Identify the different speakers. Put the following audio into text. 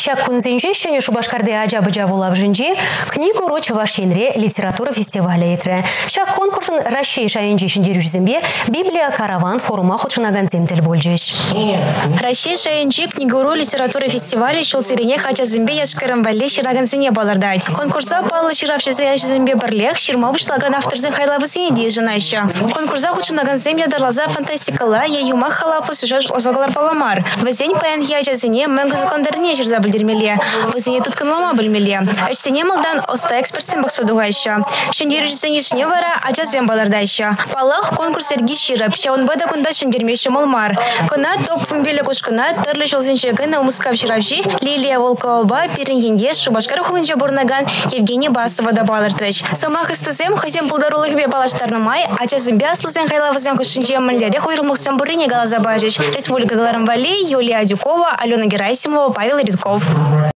Speaker 1: Шак күнзенже шыне Шубашкарды ажабыжа вулав жинже книгу роч вашенре литература фестиваля етрі. Шак конкурсын Россия шайынже шындеру жүзімбе Библия караван форума худшынаган земдел болжеш.
Speaker 2: Россия шайынже книгуру литература фестиваля шыл сирене хача зембе яшкарам вале шираган зене балырдай. Конкурса палы ширавчызы яшызембе бірлех ширма бышлаган авторзын хайлавы сене жына еще. Конкурса худшынаган земля дарлаза фантастикала я юма халафы сюжет озагалар паламар. Вазень паян ячазыне мәңгі зықандарыне жерза білдірмеле. Вазене тұтканлама білмеле. Әштене малдан оста экспертсен бақсы дуғайша. Шендер жүзіне шіне вара ачазен балардайша. Палах конкурс ерги ширап, шауын бада күнда шендермеші малмар. Кына топ вымбелі күшкына түрлі жолзенші гына умускав ширавши Лилия Волкова перенгенде Шубашкар хулынча бурнаган Евгений Басова да балыртыш. Самах истызем хазем пулдарулых бе балаштарнамай, ачазым бяслызен хайлавызен күшінче мәллере хойрылмықсан бурине галазабажыш. Республика Галарамвали, Юлия Дюкова, Алена Герасимова, Павел Редков. yourself.